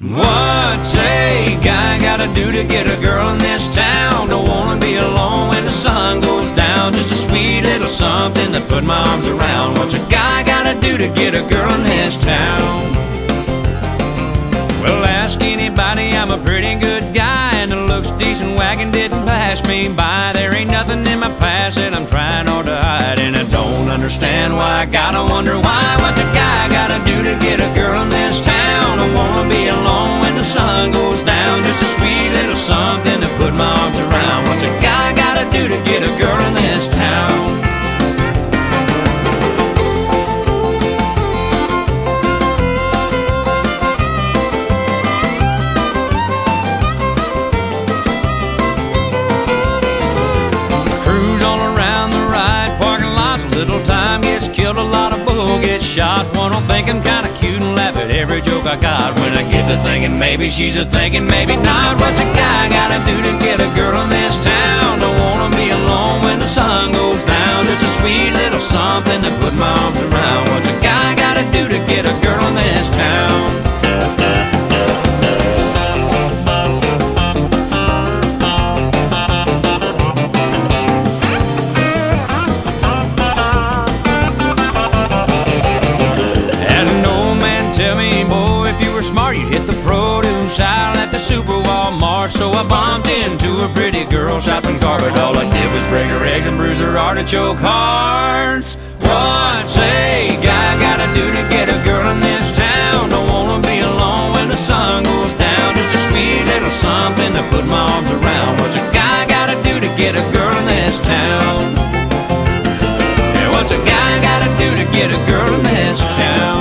What's a guy gotta do to get a girl in this town? Don't wanna be alone when the sun goes down. Just a sweet little something to put my arms around. What's a guy gotta do to get a girl in this town? Ask anybody, I'm a pretty good guy, and the looks decent wagon didn't pass me by. There ain't nothing in my past that I'm trying hard to hide, and I don't understand why. I gotta wonder why. What's a guy gotta do to get a girl in this town? I wanna be alone when the sun goes down. Just a sweet little something to put my arms around. What's a guy gotta do to get a girl in this town? Shot. One will think I'm kinda cute and laugh at every joke I got. When I get to thinking maybe she's a thinking, maybe not. What's a guy gotta do to get a girl in this town? Don't wanna be alone when the sun goes down. Just a sweet little something to put my arms around. What's a guy gotta do to get a girl in this town? super Walmart, so I bumped into a pretty girl shopping cart. But all I did was break her eggs and bruise her artichoke hearts. What's a guy gotta do to get a girl in this town? Don't wanna be alone when the sun goes down. Just a sweet little something to put my arms around. What's a guy gotta do to get a girl in this town? Yeah, what's a guy gotta do to get a girl in this town?